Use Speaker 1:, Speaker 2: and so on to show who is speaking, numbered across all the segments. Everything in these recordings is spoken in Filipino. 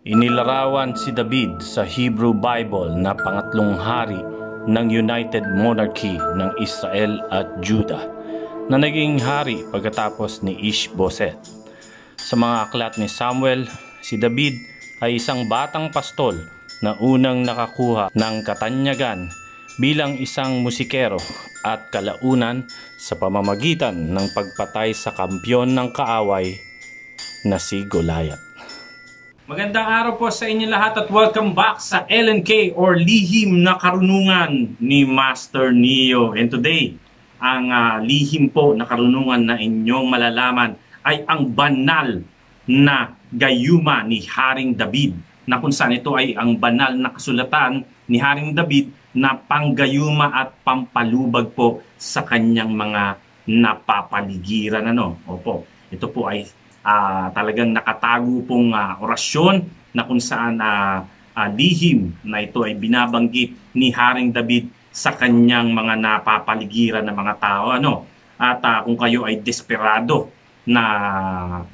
Speaker 1: Inilarawan si David sa Hebrew Bible na pangatlong hari ng United Monarchy ng Israel at Judah na naging hari pagkatapos ni Ishboset. Sa mga aklat ni Samuel, si David ay isang batang pastol na unang nakakuha ng katanyagan bilang isang musikero at kalaunan sa pamamagitan ng pagpatay sa kampyon ng kaaway na si Goliath. Magandang araw po sa inyo lahat at welcome back sa LNK or Lihim na Karunungan ni Master Neo. And today, ang uh, lihim po na karunungan na inyong malalaman ay ang banal na gayuma ni Haring David na kung saan ito ay ang banal na kasulatan ni Haring David na panggayuma at pampalubag po sa kanyang mga napapaligiran. Ano? Opo, ito po ay uh, talagang nakatago pong uh, orasyon na kung saan uh, uh, lihim na ito ay binabanggit ni Haring David sa kanyang mga napapaligiran ng mga tao. Ano? At uh, kung kayo ay desperado na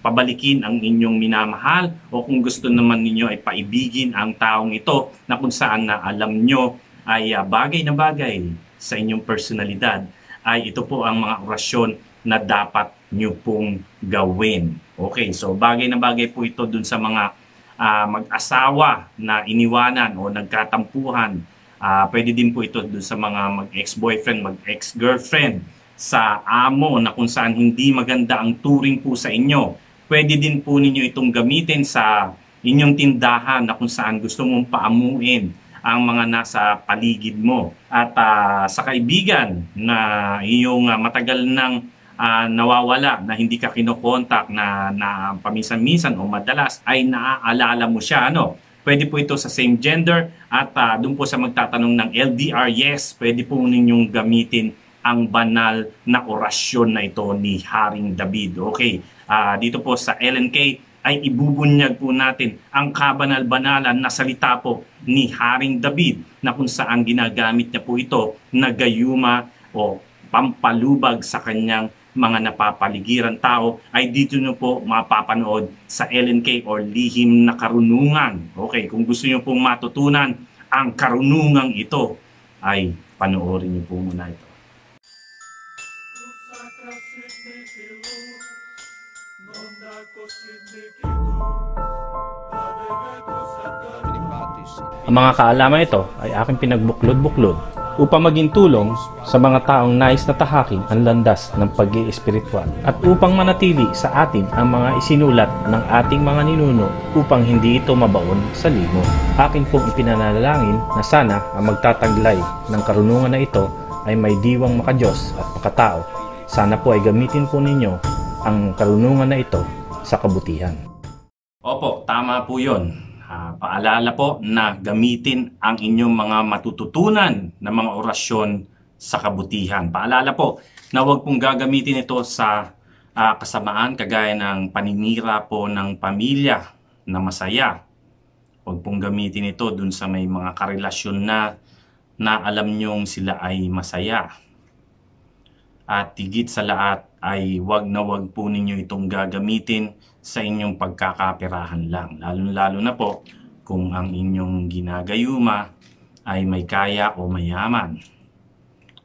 Speaker 1: pabalikin ang inyong minamahal o kung gusto naman ninyo ay paibigin ang taong ito na kung saan na alam nyo ay bagay na bagay sa inyong personalidad ay ito po ang mga orasyon na dapat nyo pong gawin. Okay, so bagay na bagay po ito dun sa mga uh, mag-asawa na iniwanan o nagkatampuhan. Uh, pwede din po ito dun sa mga mag-ex-boyfriend, mag-ex-girlfriend, sa amo na kung saan hindi maganda ang turing po sa inyo. Pwede din po ninyo itong gamitin sa inyong tindahan na kung saan gusto mong paamuin ang mga nasa paligid mo. At uh, sa kaibigan na iyong uh, matagal nang uh, nawawala na hindi ka kinokontak na, na paminsan-minsan o madalas ay naaalala mo siya. Ano? Pwede po ito sa same gender at uh, doon po sa magtatanong ng LDR, yes, pwede po ninyong gamitin ang banal na orasyon na ito ni Haring David. Okay, uh, dito po sa LNK ay ibubunyag po natin ang kabanal-banalan na salita po ni Haring David na kung saan ginagamit niya po ito na gayuma o pampalubag sa kanyang mga napapaligiran tao ay dito nyo po mapapanood sa LNK or Lihim na Karunungan. Okay, kung gusto nyo pong matutunan ang karunungang ito, ay panoorin nyo po muna ito. Ang mga kaalaman ito ay aking pinagbuklod-buklod upang maging tulong sa mga taong nais na tahakin ang landas ng pag espiritual at upang manatili sa atin ang mga isinulat ng ating mga ninuno upang hindi ito mabaon sa limo. Akin pong ipinanalangin na sana ang magtataglay ng karunungan na ito ay may diwang makajos at makatao. Sana po ay gamitin po ninyo ang karunungan na ito sa kabutihan. Opo, tama po yon Uh, paalala po na gamitin ang inyong mga matututunan na mga orasyon sa kabutihan. Paalala po na huwag pong gagamitin ito sa uh, kasamaan kagaya ng paninira po ng pamilya na masaya. Huwag pong gamitin ito dun sa may mga karelasyon na na alam nyong sila ay masaya. At higit sa lahat ay wag na wag po ninyo itong gagamitin sa inyong pagkakapirahan lang. Lalo-lalo na po kung ang inyong ginagayuma ay may kaya o mayaman.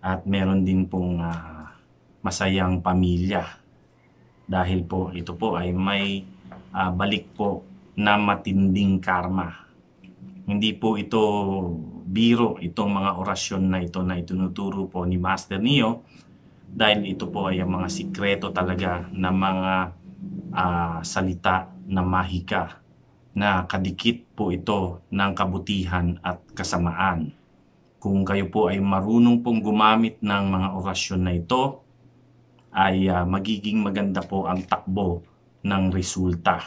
Speaker 1: At meron din pong uh, masayang pamilya. Dahil po ito po ay may uh, balik po na matinding karma. Hindi po ito biro itong mga orasyon na ito na itinuturo po ni Master Neo dahil ito po ay ang mga sikreto talaga na mga uh, salita na mahika na kadikit po ito ng kabutihan at kasamaan. Kung kayo po ay marunong pong gumamit ng mga orasyon na ito, ay uh, magiging maganda po ang takbo ng resulta.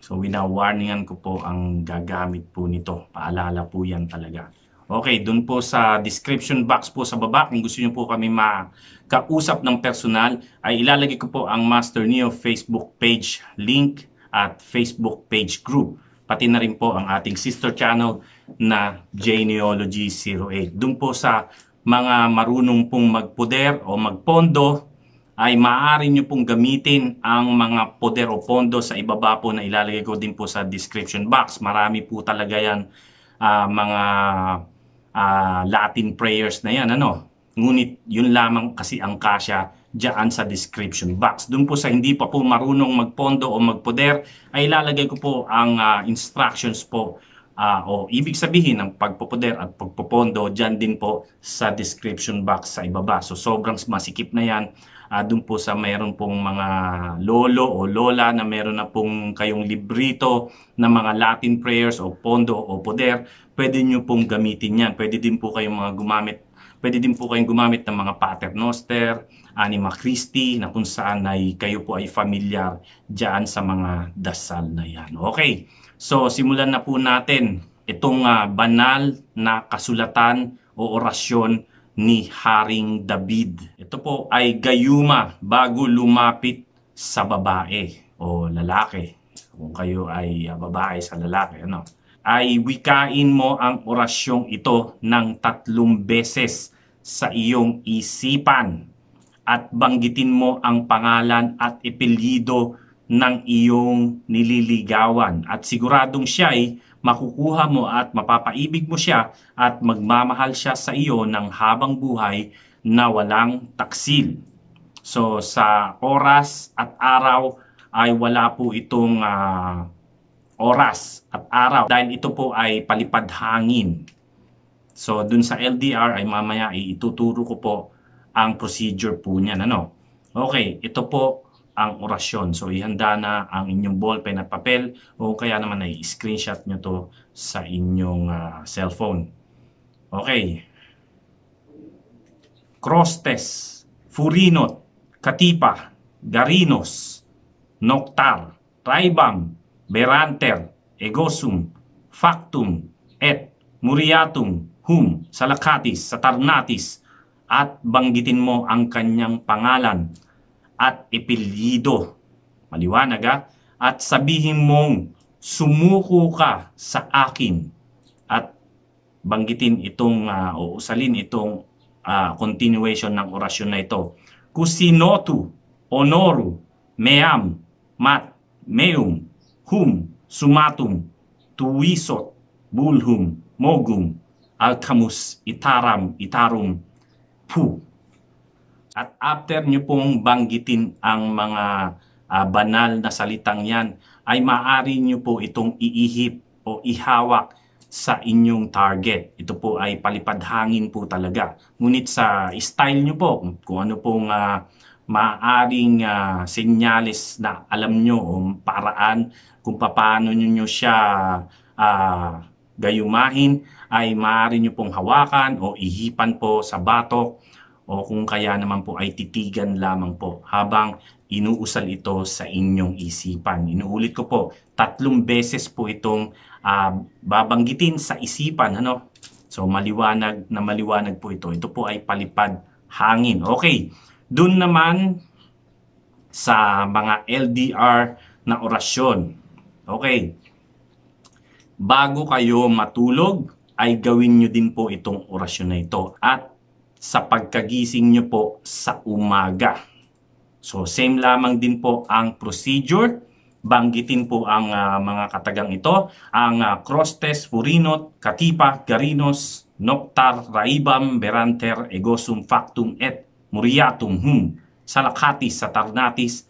Speaker 1: So winawarningan ko po ang gagamit po nito. Paalala po yan talaga. Okay, dun po sa description box po sa baba, kung gusto niyo po kami makausap ng personal, ay ilalagay ko po ang Master Neo Facebook page link at Facebook page group. Pati na rin po ang ating sister channel na Genealogy 08. Doon po sa mga marunong pong magpuder o magpondo ay maaari nyo pong gamitin ang mga poder o pondo sa ibaba po na ilalagay ko din po sa description box. Marami po talaga yan uh, mga uh, Latin prayers na yan. Ano? Ngunit yun lamang kasi ang kasya dyan sa description box. Doon po sa hindi pa po marunong magpondo o magpoder ay ilalagay ko po ang uh, instructions po uh, o ibig sabihin ng pagpopoder at pagpopondo dyan din po sa description box sa ibaba. So sobrang masikip na yan uh, dun po sa mayroon pong mga lolo o lola na meron na pong kayong librito na mga Latin prayers o pondo o poder, pwede nyo pong gamitin yan. Pwede din po kayong mga gumamit Pwede din po kayong gumamit ng mga paternoster, anima Christi, na kung saan ay kayo po ay familiar dyan sa mga dasal na yan. Okay, so simulan na po natin itong uh, banal na kasulatan o orasyon ni Haring David. Ito po ay gayuma bago lumapit sa babae o lalaki. Kung kayo ay uh, babae sa lalaki, ano? Ay wikain mo ang orasyong ito ng tatlong beses sa iyong isipan at banggitin mo ang pangalan at ipelyido ng iyong nililigawan at siguradong siya ay makukuha mo at mapapaibig mo siya at magmamahal siya sa iyo ng habang buhay na walang taksil. So sa oras at araw ay wala po itong uh, oras at araw dahil ito po ay palipad hangin. So dun sa LDR ay mamaya ituturo ko po ang procedure po niyan. Ano? Okay, ito po ang orasyon. So, ihanda na ang inyong ballpen at papel o kaya naman ay screenshot nyo to sa inyong uh, cellphone. Okay. Crostes, Furinot, Katipa, Garinos, Noctar, Traibam, Beranter, Egosum, Factum, et Muriatum, Hum, Salakatis, Satarnatis, at banggitin mo ang kanyang pangalan at ipilyido. Maliwanag ha? At sabihin mong sumuko ka sa akin at banggitin itong uh, o usalin itong uh, continuation ng orasyon na ito. Kusinotu, onoru, meam, mat, meum, hum, sumatum, tuwisot, bulhum, mogum, alkamus, itaram, itarum, pu. At after nyo pong banggitin ang mga uh, banal na salitang yan, ay maaari nyo po itong iihip o ihawak sa inyong target. Ito po ay palipad hangin po talaga. Ngunit sa style nyo po, kung ano pong uh, maaring uh, senyales na alam nyo o paraan kung paano nyo siya uh, gayumahin, ay maaari nyo pong hawakan o ihipan po sa batok o kung kaya naman po ay titigan lamang po habang inuusal ito sa inyong isipan. Inuulit ko po, tatlong beses po itong uh, babanggitin sa isipan. Ano? So maliwanag na maliwanag po ito. Ito po ay palipad hangin. Okay, dun naman sa mga LDR na orasyon. Okay, bago kayo matulog, ay gawin nyo din po itong orasyon na ito. At sa pagkagising nyo po sa umaga. So same lamang din po ang procedure. Banggitin po ang uh, mga katagang ito. Ang uh, Crostes, Furinot, Katipa, Garinos, Noctar, Raibam, Beranter, Egosum, Factum, et Muriatum, Hum, Salakatis, Satarnatis,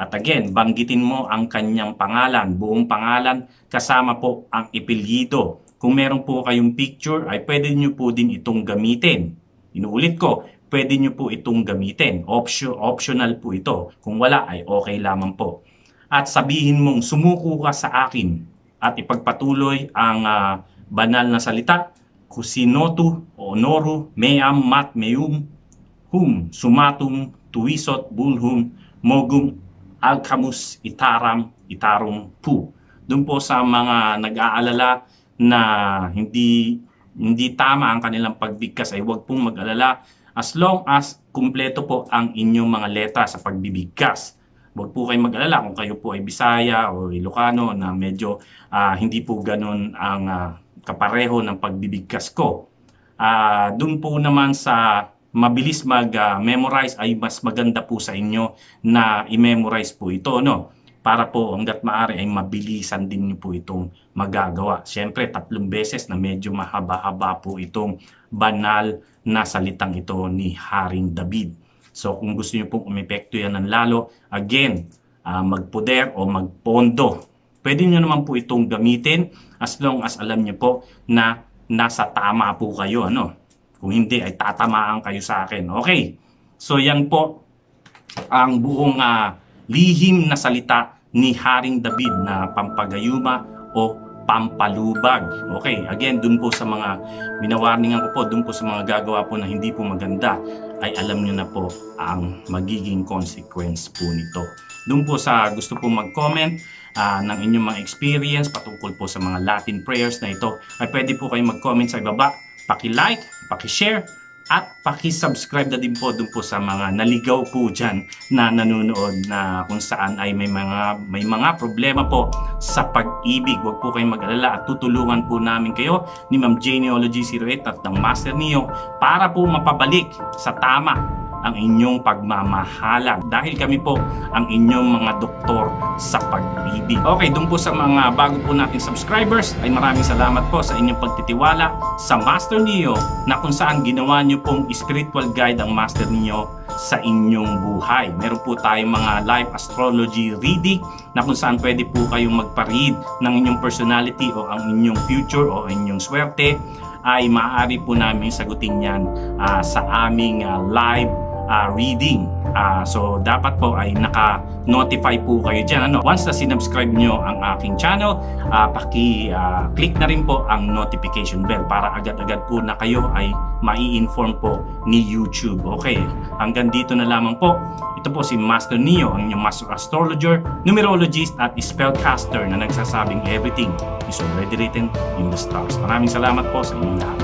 Speaker 1: at again, banggitin mo ang kanyang pangalan, buong pangalan, kasama po ang ipilyido. Kung meron po kayong picture, ay pwede nyo po din itong gamitin. Inuulit ko, pwede nyo po itong gamitin. Option, optional po ito. Kung wala ay okay lamang po. At sabihin mong sumuko ka sa akin at ipagpatuloy ang uh, banal na salita. Kusinotu, onoru, meam, mat, meum, hum, sumatum, tuwisot, bulhum, mogum, alkamus, itaram, itarum, pu. Doon po sa mga nag-aalala na hindi hindi tama ang kanilang pagbigkas ay huwag pong mag-alala as long as kumpleto po ang inyong mga letra sa pagbibigkas. Huwag po kayong mag-alala kung kayo po ay Bisaya o Ilocano na medyo uh, hindi po ganun ang uh, kapareho ng pagbibigkas ko. Uh, Doon po naman sa mabilis mag-memorize ay mas maganda po sa inyo na i-memorize po ito, no? Para po hanggat maaari ay mabilisan din niyo po itong magagawa. Siyempre, tatlong beses na medyo mahaba-haba po itong banal na salitang ito ni Haring David. So kung gusto niyo pong umepekto yan ng lalo, again, uh, magpoder o magpondo. Pwede niyo naman po itong gamitin as long as alam niyo po na nasa tama po kayo. Ano? Kung hindi, ay tatamaan kayo sa akin. Okay. So yan po ang buong uh, lihim na salita ni Haring David na pampagayuma o pampalubag. Okay, again, dun po sa mga binawarningan ko po, dun po sa mga gagawa po na hindi po maganda, ay alam nyo na po ang magiging consequence po nito. Dun po sa gusto po mag-comment uh, ng inyong mga experience patungkol po sa mga Latin prayers na ito, ay pwede po kayong mag-comment sa ibaba paki-like, paki-share, at paki-subscribe na din po dun po sa mga naligaw po dyan na nanonood na kung saan ay may mga may mga problema po sa pag-ibig. Huwag po kayong mag-alala at tutulungan po namin kayo ni Ma'am Genealogy 08 at ng Master Neo para po mapabalik sa tama ang inyong pagmamahalan dahil kami po ang inyong mga doktor sa pag-ibig. Okay, doon po sa mga bago po nating subscribers ay maraming salamat po sa inyong pagtitiwala sa Master Neo na kung saan ginawa nyo pong spiritual guide ang Master Neo sa inyong buhay. Meron po tayong mga live astrology reading na kung saan pwede po kayong magpa-read ng inyong personality o ang inyong future o inyong swerte ay maaari po namin sagutin yan uh, sa aming uh, live uh, reading. Uh, so dapat po ay naka-notify po kayo dyan. Ano? Once na sinubscribe nyo ang aking channel, uh, paki-click uh, na rin po ang notification bell para agad-agad po na kayo ay mai-inform po ni YouTube. Okay, hanggang dito na lamang po. Ito po si Master Neo, ang inyong Master Astrologer, Numerologist at Spellcaster na nagsasabing everything is already written in the stars. Maraming salamat po sa inyong lahat.